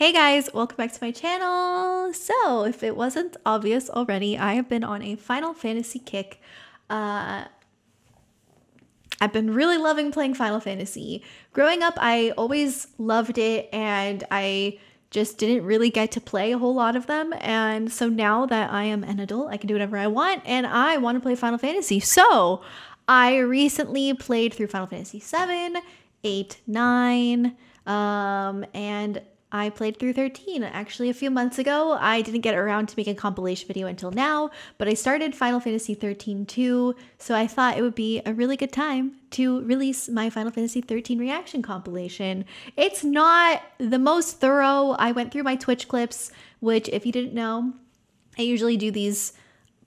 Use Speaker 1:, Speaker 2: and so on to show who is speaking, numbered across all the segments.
Speaker 1: Hey guys, welcome back to my channel. So, if it wasn't obvious already, I have been on a Final Fantasy kick. Uh, I've been really loving playing Final Fantasy. Growing up, I always loved it and I just didn't really get to play a whole lot of them. And so now that I am an adult, I can do whatever I want and I want to play Final Fantasy. So, I recently played through Final Fantasy 7, 8, 9, um, and I played through 13 actually a few months ago. I didn't get around to making a compilation video until now, but I started Final Fantasy 13 too, so I thought it would be a really good time to release my Final Fantasy 13 reaction compilation. It's not the most thorough. I went through my Twitch clips, which if you didn't know, I usually do these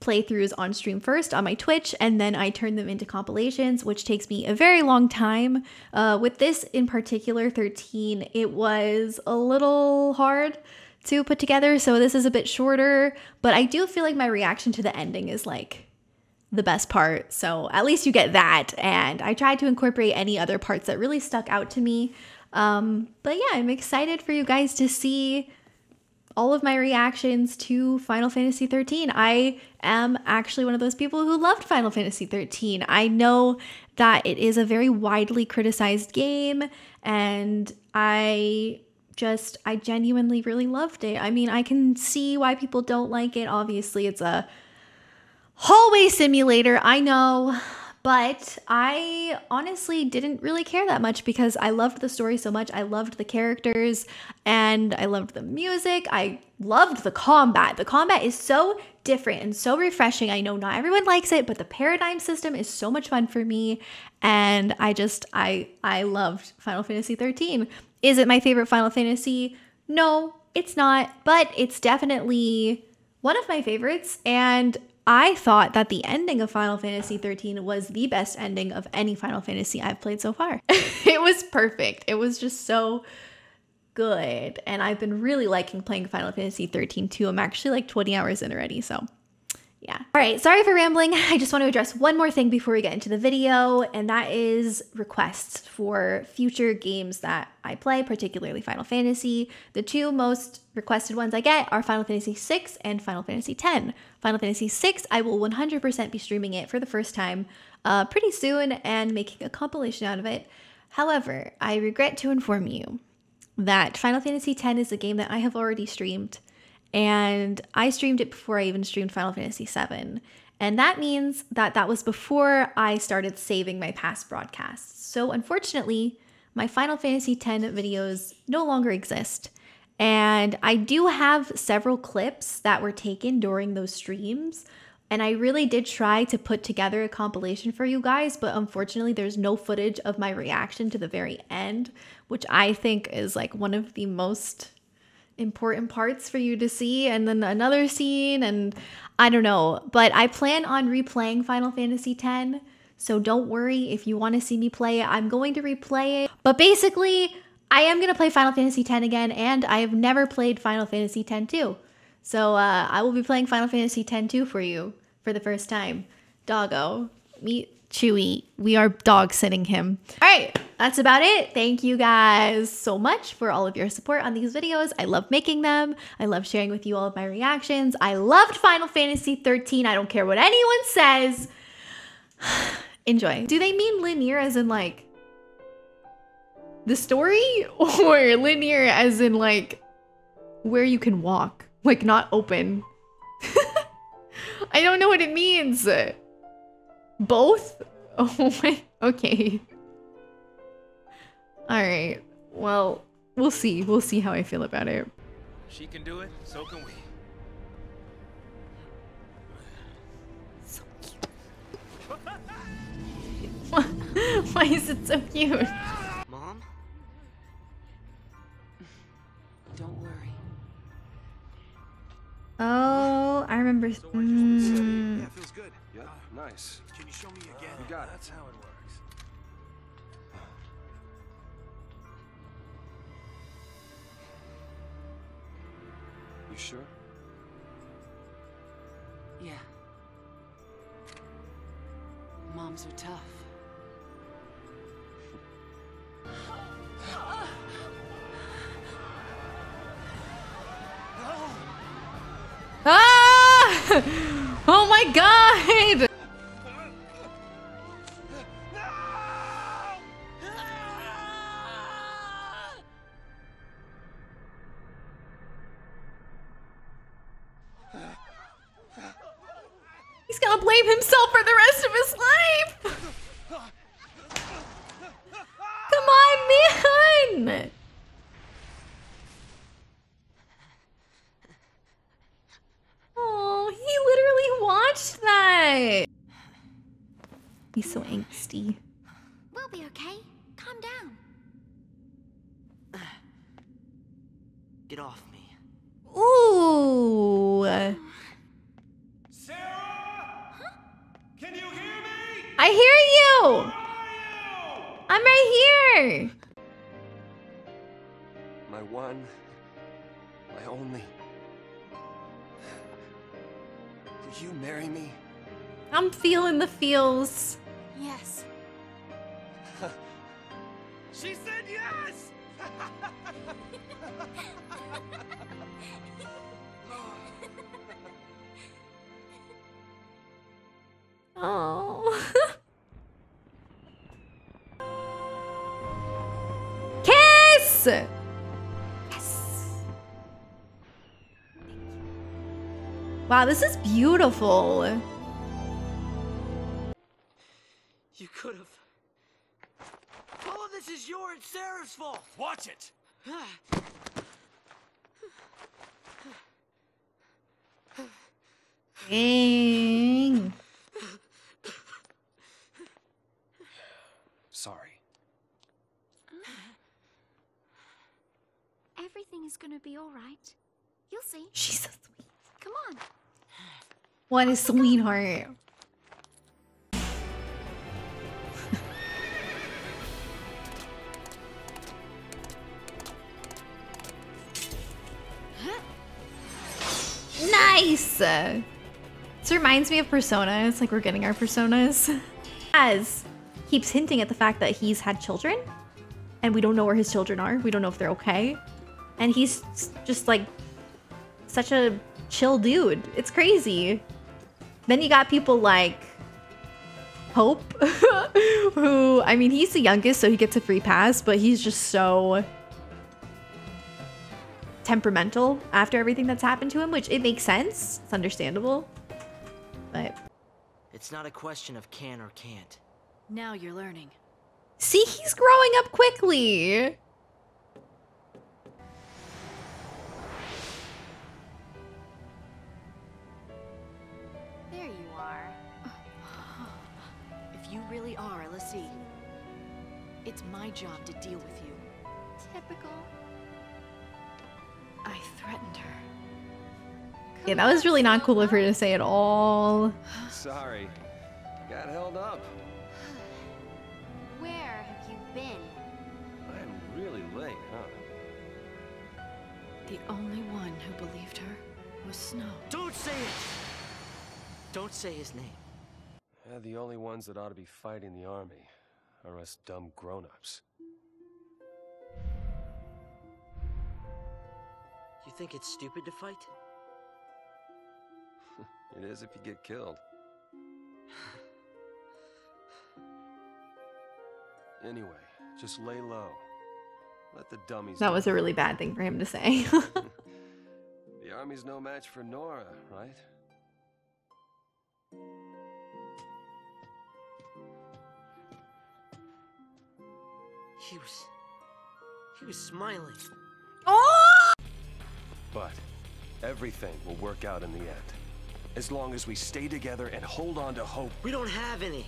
Speaker 1: playthroughs on stream first on my Twitch, and then I turn them into compilations, which takes me a very long time. Uh, with this in particular, 13, it was a little hard to put together, so this is a bit shorter, but I do feel like my reaction to the ending is like the best part. So at least you get that. And I tried to incorporate any other parts that really stuck out to me. Um, but yeah, I'm excited for you guys to see all of my reactions to Final Fantasy 13. I am actually one of those people who loved Final Fantasy 13. I know that it is a very widely criticized game and I just I genuinely really loved it. I mean, I can see why people don't like it. Obviously, it's a hallway simulator. I know but I honestly didn't really care that much because I loved the story so much. I loved the characters and I loved the music. I loved the combat. The combat is so different and so refreshing. I know not everyone likes it, but the paradigm system is so much fun for me and I just I I loved Final Fantasy 13. Is it my favorite Final Fantasy? No, it's not, but it's definitely one of my favorites and I thought that the ending of Final Fantasy 13 was the best ending of any Final Fantasy I've played so far. it was perfect. It was just so good. And I've been really liking playing Final Fantasy 13 too. I'm actually like 20 hours in already, so yeah. All right, sorry for rambling. I just want to address one more thing before we get into the video, and that is requests for future games that I play, particularly Final Fantasy. The two most requested ones I get are Final Fantasy VI and Final Fantasy X. Final Fantasy VI, I will 100% be streaming it for the first time uh, pretty soon and making a compilation out of it. However, I regret to inform you that Final Fantasy X is a game that I have already streamed and I streamed it before I even streamed Final Fantasy VII. And that means that that was before I started saving my past broadcasts. So unfortunately, my Final Fantasy X videos no longer exist. And I do have several clips that were taken during those streams. And I really did try to put together a compilation for you guys, but unfortunately, there's no footage of my reaction to the very end, which I think is like one of the most important parts for you to see and then another scene and I don't know, but I plan on replaying Final Fantasy X. So don't worry if you want to see me play it. I'm going to replay it. But basically, I am going to play Final Fantasy X again and I have never played Final Fantasy X 2. So uh, I will be playing Final Fantasy X 2 for you for the first time. Doggo, meet Chewy. We are dog sitting him. All right, that's about it. Thank you guys so much for all of your support on these videos. I love making them. I love sharing with you all of my reactions. I loved Final Fantasy 13. I don't care what anyone says. Enjoy. Do they mean linear as in like the story or linear as in like where you can walk, like not open? I don't know what it means. Both? Oh my, okay. Alright, well, we'll see. We'll see how I feel about it.
Speaker 2: She can do it, so can we.
Speaker 1: So cute. Why is it so cute?
Speaker 3: Mom? Don't worry.
Speaker 1: Oh, I remember. Mm.
Speaker 2: Yeah, feels good.
Speaker 4: Yeah, nice.
Speaker 2: Can you show me again?
Speaker 4: You got it.
Speaker 2: That's how it works.
Speaker 4: You sure?
Speaker 3: Yeah. Moms are tough. Ah!
Speaker 1: Oh my god! So angsty.
Speaker 5: We'll be okay. Calm down.
Speaker 3: Get off me.
Speaker 1: Ooh!
Speaker 2: Serah! Can you hear me?
Speaker 1: I hear you!
Speaker 2: Where are you?
Speaker 1: I'm right here!
Speaker 4: My one, my only. Will you marry me?
Speaker 1: I'm feeling the feels. Kiss! Yes. Wow, this is beautiful.
Speaker 3: You could have. All of this is your and Serah's fault.
Speaker 2: Watch it!
Speaker 1: Dang.
Speaker 4: Sorry.
Speaker 5: Everything is gonna be alright. You'll see.
Speaker 1: She's so sweet.
Speaker 5: Come on.
Speaker 1: What a sweetheart. nice. This reminds me of Persona. It's like we're getting our personas. As keeps hinting at the fact that he's had children, and we don't know where his children are. We don't know if they're okay, and he's just like such a chill dude. It's crazy. Then you got people like Hope, who, I mean, he's the youngest, so he gets a free pass, but he's just so temperamental after everything that's happened to him, which it makes sense. It's understandable. But
Speaker 3: It's not a question of can or can't.
Speaker 6: Now you're learning.
Speaker 1: see, he's growing up quickly.
Speaker 6: Are. If you really are l'Cie, it's my job to deal with you.
Speaker 5: Typical.
Speaker 6: I threatened her.
Speaker 1: Yeah, that was really not cool of her to say at all.
Speaker 4: Sorry. Got held up.
Speaker 5: Where have you been?
Speaker 4: I'm really late, huh?
Speaker 6: The only one who believed her was Snow.
Speaker 3: Don't say it! Don't say his name.
Speaker 4: Yeah, the only ones that ought to be fighting the army are us dumb grown-ups.
Speaker 3: You think it's stupid to fight?
Speaker 4: It is if you get killed. Anyway, just lay low. Let the dummies
Speaker 1: That was a really bad thing for him to say.
Speaker 4: The army's no match for Nora, right?
Speaker 3: He was. He was smiling. Oh!
Speaker 4: But everything will work out in the end. As long as we stay together and hold on to hope.
Speaker 3: We don't have any.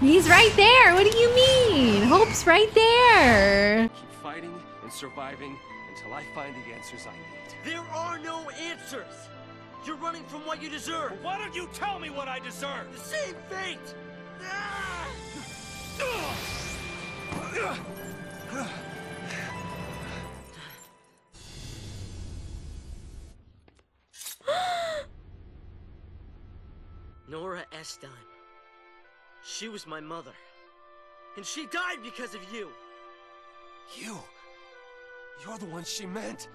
Speaker 1: He's right there. What do you mean? Hope's right there.
Speaker 4: Keep fighting and surviving until I find the answers I need.
Speaker 3: There are no answers! You're running from what you deserve!
Speaker 2: Why don't you tell me what I deserve?
Speaker 3: The same fate! Ah! Nora Estheim. She was my mother. And she died because of you!
Speaker 4: You! You're the one she meant!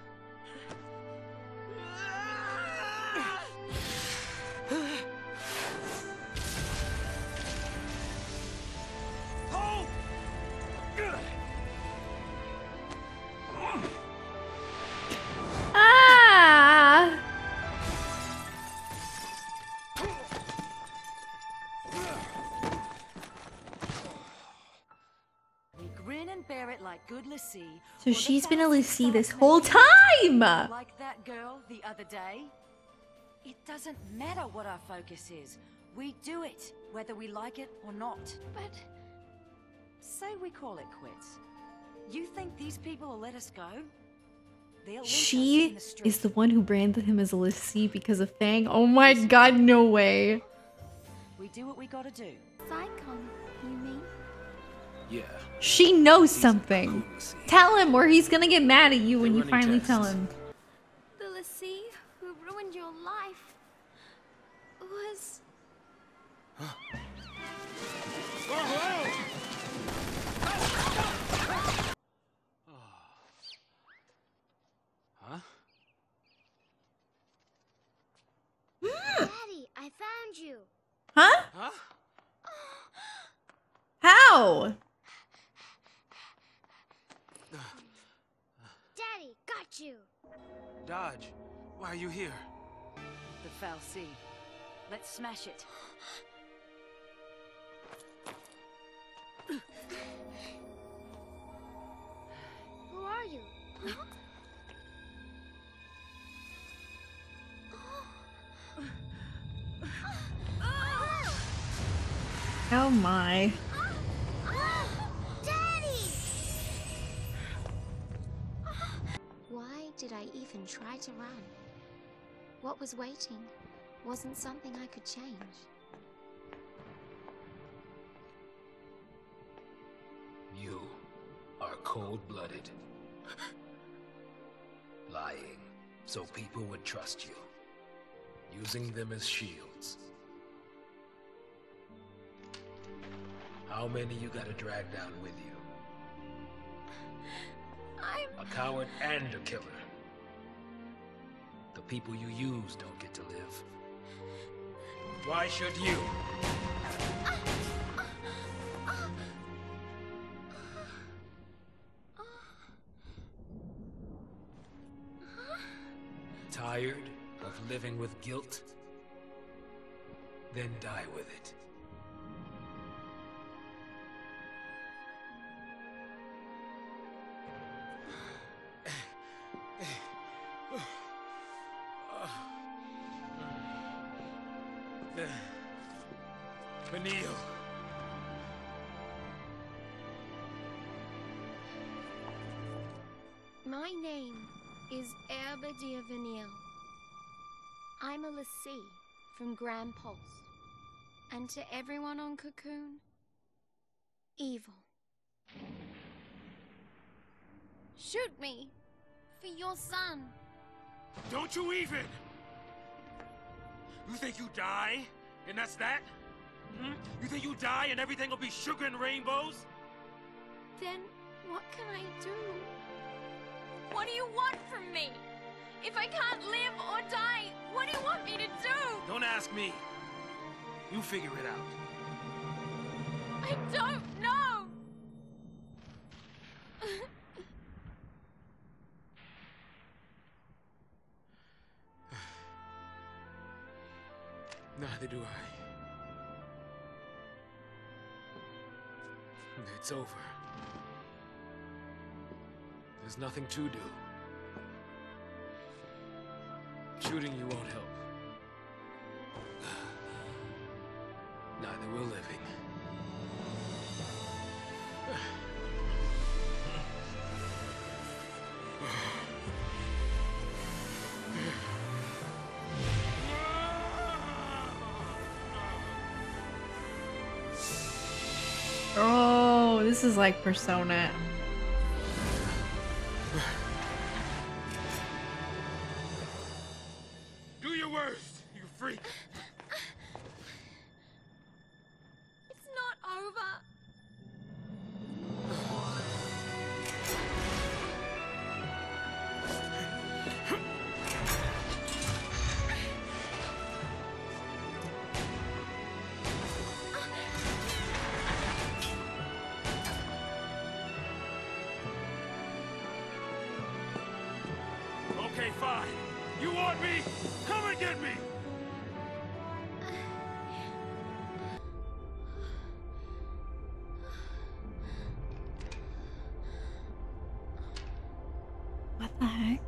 Speaker 1: So she's been a
Speaker 6: fancy
Speaker 1: l'Cie this whole time!
Speaker 6: Like that girl the other day? It doesn't matter what our focus is. We do it, whether we like it or not.
Speaker 5: But
Speaker 6: Say we call it quits. You think these people will let us go? They'll lynch us
Speaker 1: She
Speaker 6: the
Speaker 1: is the one who branded him as a l'Cie because of Fang. Oh my god, no way.
Speaker 6: We do what we gotta do.
Speaker 5: PSICOM, you mean?
Speaker 7: Yeah.
Speaker 1: She knows
Speaker 7: He's
Speaker 1: something. Tell him or he's gonna get mad at you when
Speaker 7: They're
Speaker 1: you
Speaker 7: running
Speaker 1: finally tell him.
Speaker 5: The l'Cie who ruined your life was.
Speaker 7: Huh?
Speaker 5: Daddy, I found you.
Speaker 1: Huh?
Speaker 7: Huh?
Speaker 1: How?
Speaker 5: Daddy, you.
Speaker 7: Dajh, why are you here?
Speaker 6: The fal'Cie. Let's smash it.
Speaker 5: Who are you?
Speaker 1: Oh my.
Speaker 5: Try to run? What was waiting wasn't something I could change.
Speaker 7: You are cold-blooded. Lying so people would trust you. Using them as shields. How many you gotta drag down with you?
Speaker 5: I'm.
Speaker 7: A coward and a killer. People you use don't get to live. Why should you? Tired of living with guilt? Then die with it. Vanille.
Speaker 5: My name is Oerba Dia Vanille. I'm a l'Cie from Gran Pulse. And to everyone on Cocoon, evil. Shoot me for your son.
Speaker 2: Don't you even! You think you die, and that's that? Hmm? You think you die and everything will be sugar and rainbows?
Speaker 5: Then what can I do?
Speaker 8: What do you want from me? If I can't live or die, what do you want me to do?
Speaker 2: Don't ask me. You figure it out.
Speaker 8: I don't know.
Speaker 7: Neither do I. It's over. There's nothing to do. Shooting you won't help.
Speaker 1: This is like Persona.
Speaker 2: Okay, fine. You want me? Come and get me!
Speaker 1: What the heck?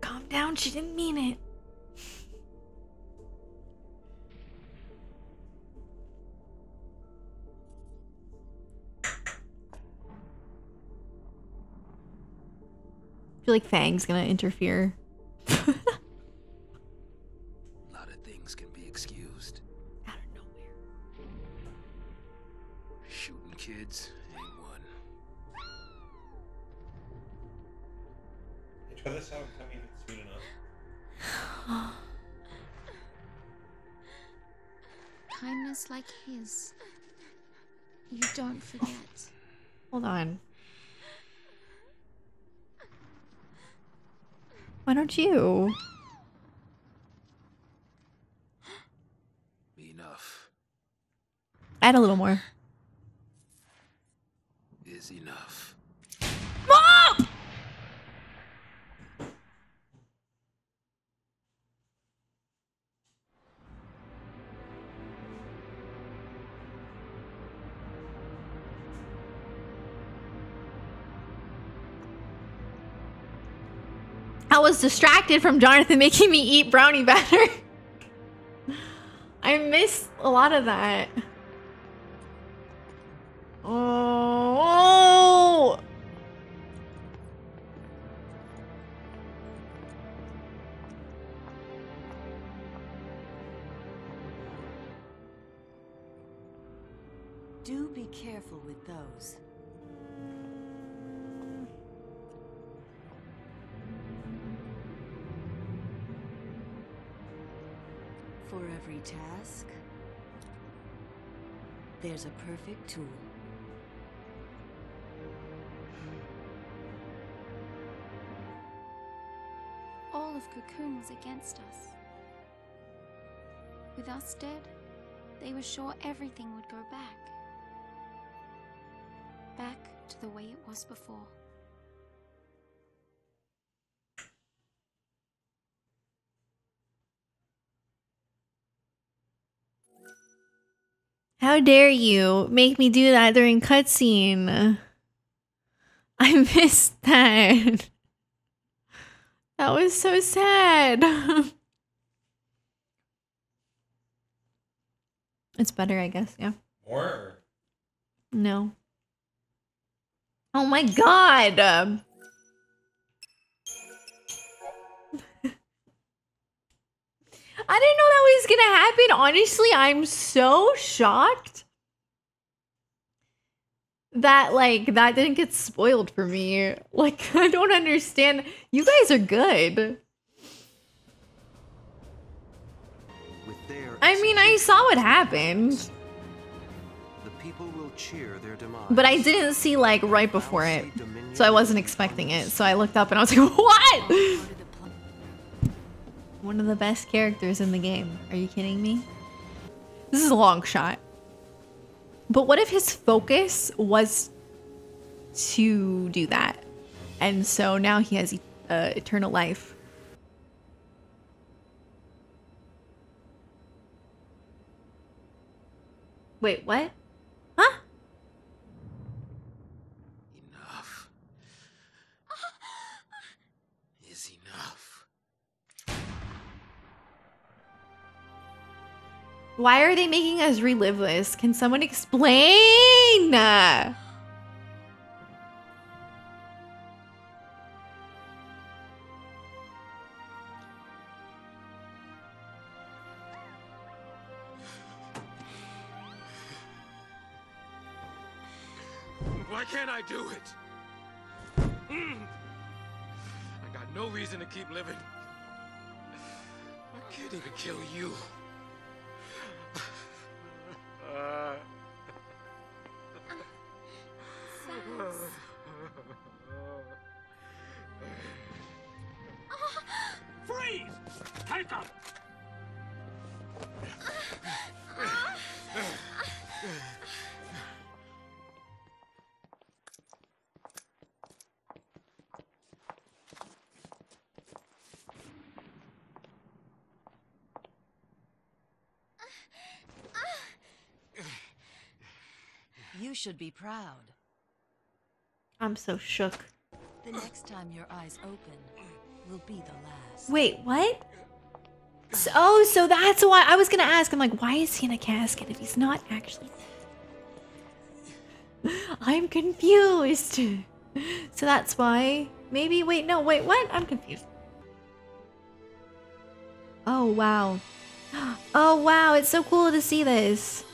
Speaker 1: Calm down, she didn't mean it. Feel like Fang's gonna interfere.
Speaker 7: A lot of things can be excused.
Speaker 1: Out of nowhere.
Speaker 7: Shooting kids ain't one.
Speaker 9: Hey, try this out and tell me if it's sweet enough.
Speaker 5: Kindness like his. You don't forget.
Speaker 1: Hold on. Why don't you?
Speaker 7: Enough
Speaker 1: Add a little more.
Speaker 7: is enough.
Speaker 1: Was distracted from Jonathan making me eat brownie batter. I miss a lot of that. Oh.
Speaker 6: Do be careful with those. Task, there's a perfect tool.
Speaker 5: All of Cocoon was against us. With us dead, they were sure everything would go back. Back to the way it was before.
Speaker 1: How dare you make me do that during cutscene? I missed that. That was so sad. it's better, I guess. Yeah.
Speaker 9: More? Or?
Speaker 1: No. Oh my god. I didn't know that was gonna happen. Honestly, I'm so shocked that like that didn't get spoiled for me. Like I don't understand. You guys are good. I mean, I saw what happened,
Speaker 4: the people will cheer their demise.
Speaker 1: but I didn't see like right before it. So I wasn't expecting it. So I looked up and I was like, "What?" One of the best characters in the game. Are you kidding me? This is a long shot. But what if his focus was to do that? And so now he has uh, eternal life. Wait, what? Why are they making us relive this? Can someone explain?
Speaker 2: Why can't I do it? Mm. I got no reason to keep living. I can't even kill you.
Speaker 6: You should be proud.
Speaker 1: I'm so shook.
Speaker 6: The next time your eyes open will be the last.
Speaker 1: Wait, what? So, oh, so that's why I was gonna ask. I'm like, why is he in a casket if he's not actually? I'm confused. So that's why. Maybe. Wait, no, wait, what? I'm confused. Oh wow. Oh wow, it's so cool to see this.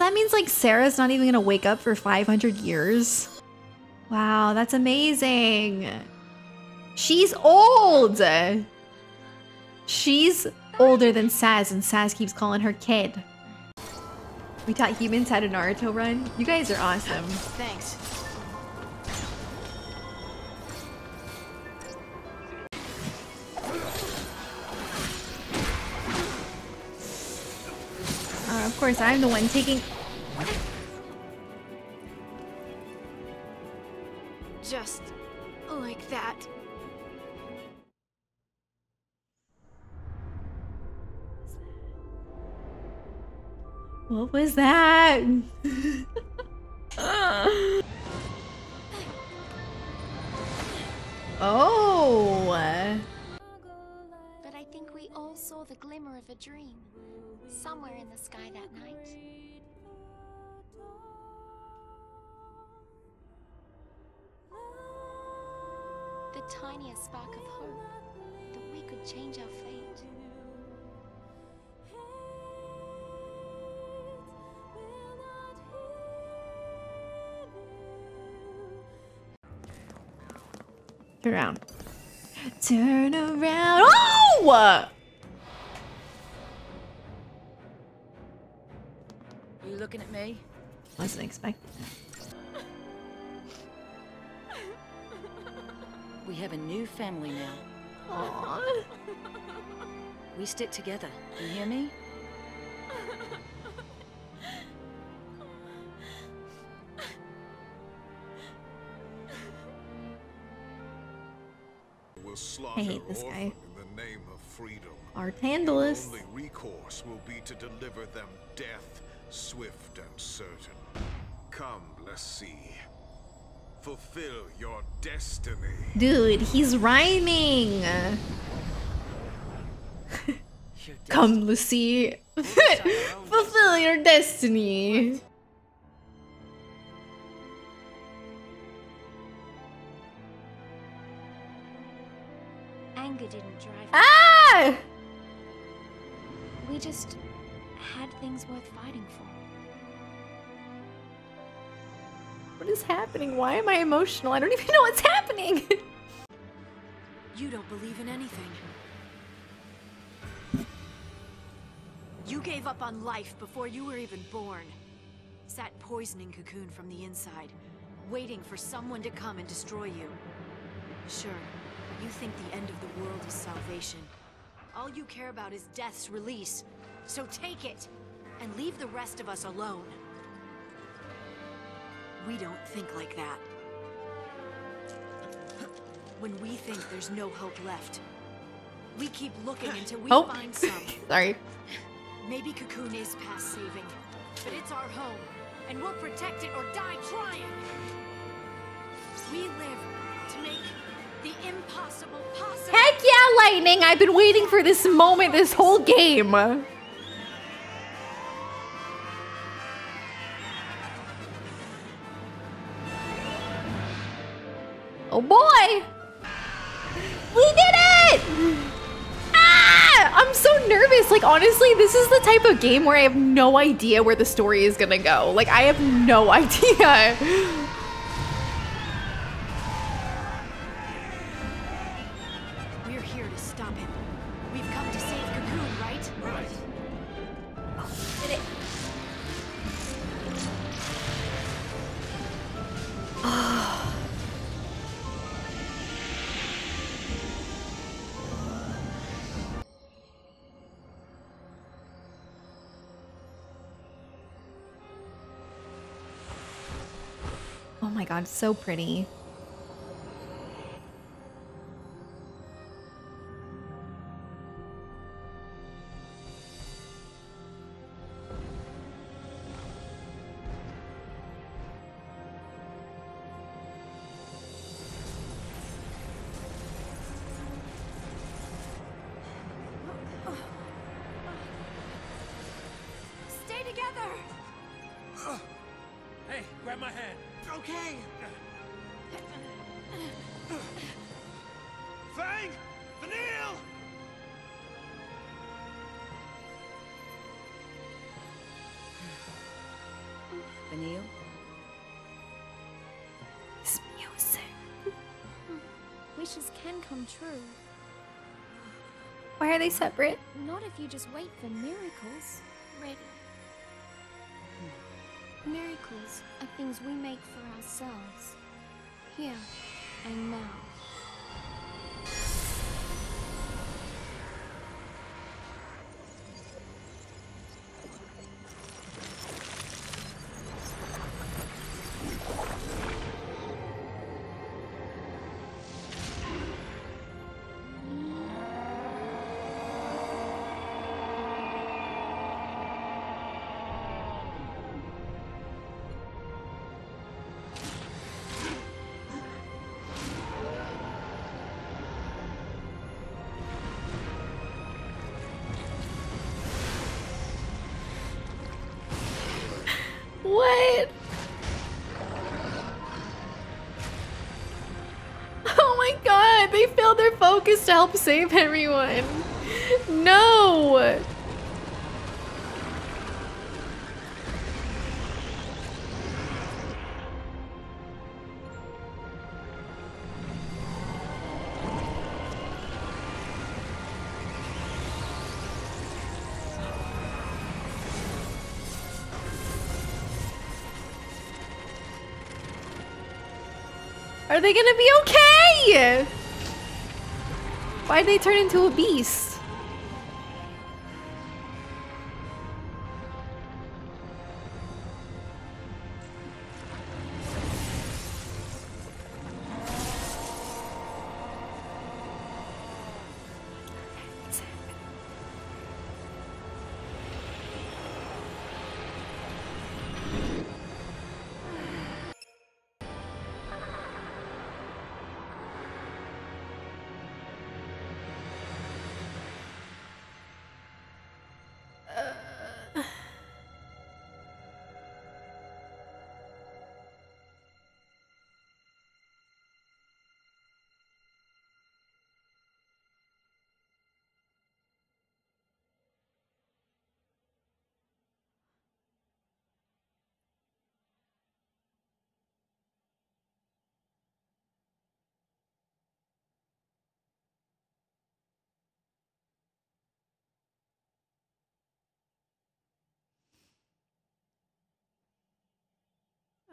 Speaker 1: That means like Sarah's not even gonna wake up for 500 years. Wow, that's amazing. She's old. She's older than Sazh, and Sazh keeps calling her kid. We taught humans how to Naruto run. You guys are awesome.
Speaker 6: Thanks.
Speaker 1: Course, I'm the one taking.
Speaker 8: Just like that.
Speaker 1: What was that? oh.
Speaker 5: The glimmer of a dream. Somewhere in the sky that night. The tiniest spark of hope that we could change our fate.
Speaker 1: Turn around. Turn around. Oh!
Speaker 6: Looking at me?
Speaker 1: Wasn't expecting that.
Speaker 6: We have a new family now.
Speaker 1: Aww.
Speaker 6: We stick together. You hear me?
Speaker 1: I hate this
Speaker 10: Orphan
Speaker 1: guy.
Speaker 10: in the name of freedom.
Speaker 1: Barthandelus.
Speaker 10: Only recourse will be to deliver them death, swift and certain. Come, let's see. Fulfill your destiny.
Speaker 1: Dude, he's rhyming. Come, l'Cie. Fulfill your destiny. Is happening? Why am I emotional? I don't even know what's happening.
Speaker 6: You don't believe in anything. You gave up on life before you were even born. Sat poisoning Cocoon from the inside, waiting for someone to come and destroy you. Sure, you think the end of the world is salvation. All you care about is death's release. So take it, and leave the rest of us alone. We don't think like that. When we think there's no hope left, we keep looking until we
Speaker 1: Hope?
Speaker 6: find some.
Speaker 1: Sorry.
Speaker 6: Maybe Cocoon is past saving, but it's our home, and we'll protect it or die trying. We live to make the impossible possible.
Speaker 1: Heck yeah, Lightning! I've been waiting for this moment this whole game. Oh boy! We did it! Ah! I'm so nervous. Like, honestly, this is the type of game where I have no idea where the story is gonna go. Like, I have no idea. so pretty. Stay together!
Speaker 2: Hey, grab my hand.
Speaker 3: Okay.
Speaker 2: Fang! Vanille!
Speaker 11: Vanille?
Speaker 1: This music.
Speaker 5: Wishes can come true.
Speaker 1: Why are they separate?
Speaker 5: Not if you just wait for miracles. Ready. Miracles are things we make for ourselves. Here and now.
Speaker 1: Focus to help save everyone. No! Are they gonna be okay? Why'd they turn into a beast?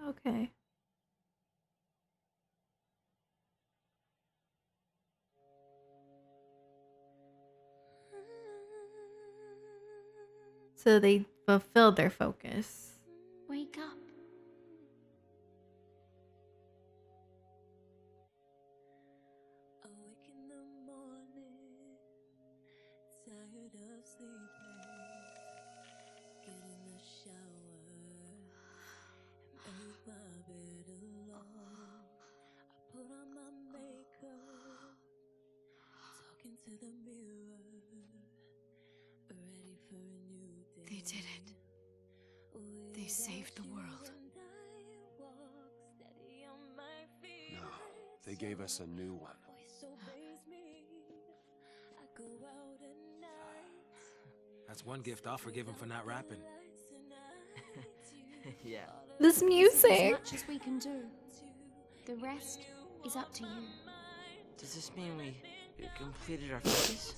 Speaker 1: Okay. So they fulfilled their focus.
Speaker 4: Us a new one.
Speaker 7: That's one gift I'll forgive him for not rapping.
Speaker 3: yeah.
Speaker 1: This music.
Speaker 5: As much as we can do. The rest is up to you.
Speaker 3: Does this mean we completed our focus?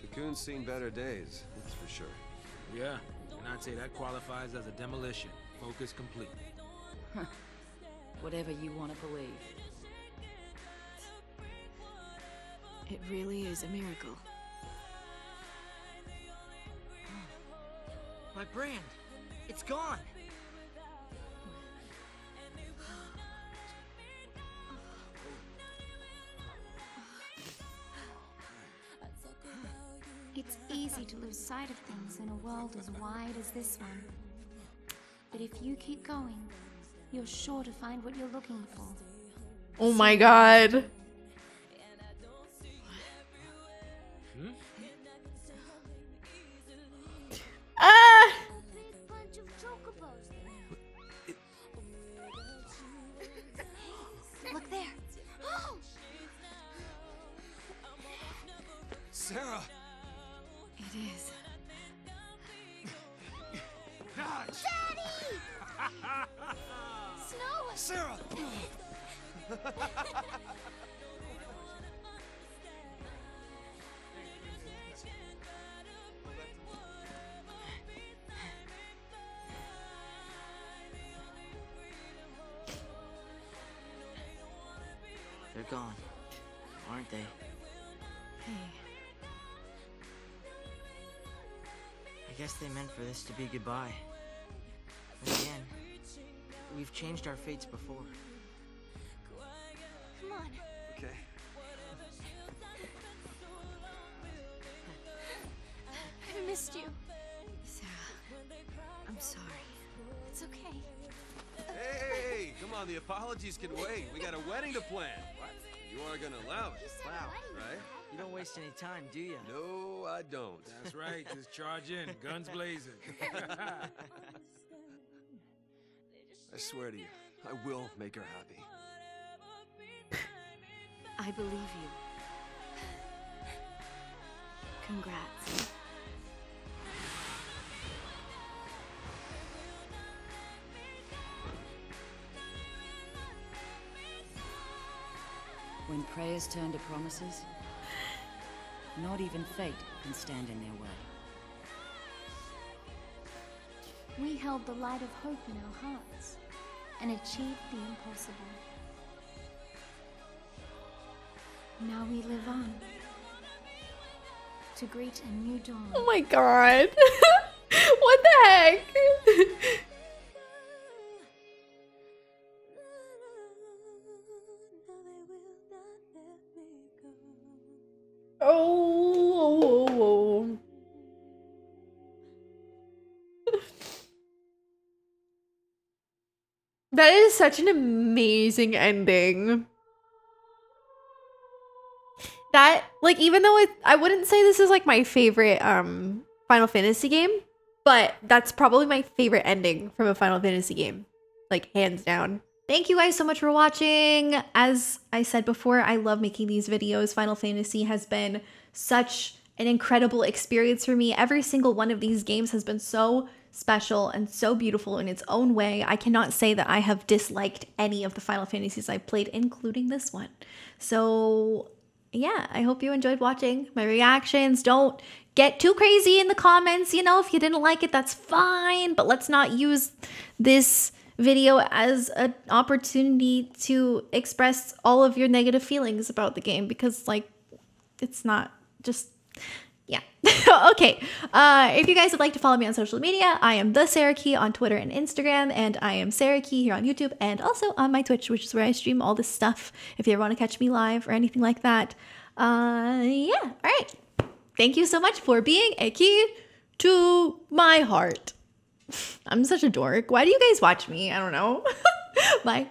Speaker 4: Cocoon's seen better days, that's for sure.
Speaker 7: Yeah, and I'd say that qualifies as a demolition. Focus complete.
Speaker 11: Whatever you want to believe.
Speaker 6: It really is a miracle.
Speaker 3: My brand! It's gone!
Speaker 5: It's easy to lose sight of things in a world as wide as this one. But if you keep going, you're sure to find what you're looking for.
Speaker 1: Oh my god.
Speaker 7: Hmm?
Speaker 3: Gone, aren't they?
Speaker 6: Hey,
Speaker 3: I guess they meant for this to be goodbye. Then again, we've changed our fates before.
Speaker 8: Come on.
Speaker 4: Okay.
Speaker 8: I missed you.
Speaker 6: Serah. I'm sorry.
Speaker 8: It's okay.
Speaker 9: Hey, come on, the apologies can wait. We got a wedding to plan. What? You are gonna allow it.
Speaker 3: Wow.
Speaker 9: Right?
Speaker 3: You don't waste any time, do you?
Speaker 9: No, I don't.
Speaker 2: That's right, just charge in, guns blazing.
Speaker 4: I swear to you, I will make her happy.
Speaker 6: I believe you. Congrats.
Speaker 11: Prayers turn to promises, not even fate can stand in their way.
Speaker 5: We held the light of hope in our hearts and achieved the impossible. Now we live on to greet a new dawn.
Speaker 1: Oh my god. what the heck? Such an amazing ending. That like even though it I wouldn't say this is like my favorite um Final Fantasy game, but that's probably my favorite ending from a Final Fantasy game. Like hands down. Thank you guys so much for watching. As I said before, I love making these videos. Final Fantasy has been such an incredible experience for me. Every single one of these games has been so special and so beautiful in its own way. I cannot say that I have disliked any of the Final Fantasies I've played, including this one. So, yeah, I hope you enjoyed watching my reactions. Don't get too crazy in the comments. You know, if you didn't like it, that's fine. But let's not use this video as an opportunity to express all of your negative feelings about the game because, like, it's not just yeah. okay. Uh, if you guys would like to follow me on social media, I am the Sarah Key on Twitter and Instagram, and I am Sarah Key here on YouTube and also on my Twitch, which is where I stream all this stuff. If you ever want to catch me live or anything like that. Uh, yeah. All right. Thank you so much for being a key to my heart. I'm such a dork. Why do you guys watch me? I don't know. Bye.